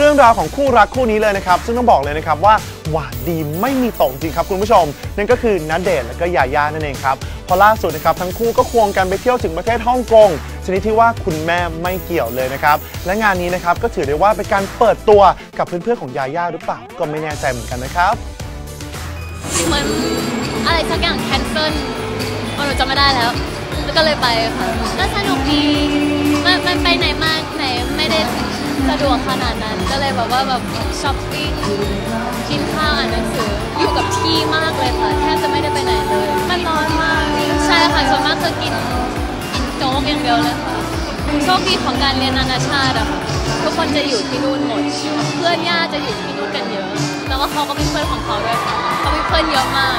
เรื่องราวของคู่รักคู่นี้เลยนะครับ ซึ่งต้องบอกเลยนะครับว่าหวานดีไม่มีตกจริงครับคุณผู้ชม นั่นก็คือณเดชน์และก็ยาย่านั่นเองครับเพอล่าสุดนะครับทั้งคู่ก็ควงกันไปเที่ยวถึงประเทศฮ่องกงชนิดที่ว่าคุณแม่ไม่เกี่ยวเลยนะครับ และงานนี้นะครับก็ถือได้ว่าเป็นการเปิดตัวกับเพื่อนๆของยาย่าหรือเปล่าก็ไม่แน่ใจเหมือนกันนะครับเหมือนอะไรสักอย่างแคนเซิลหนูจำไม่ได้แล้ว แล้วก็เลยไปค่ะก็สนุกดี ดวกขนาดนั้น ก็เลยแบบว่าแบบช้อปปิ้งกินข้าวอ่านหนังสืออยู่กับที่มากเลยค่ะแทบจะไม่ได้ไปไหนเลย มันร้อนมากใช่ค่ะส่วนมากคือกินกินโจ๊กอย่างเดียวเลยค่ะโชคดีของการเรียนนานาชาติอะค่ะทุกคนจะอยู่ที่นู่นหมด เพื่อนญาติจะอยู่ที่นู่นกันเยอะ แล้วก็เขาก็มีเพื่อนของเขาด้วยค่ะเขามีเพื่อนเยอะมาก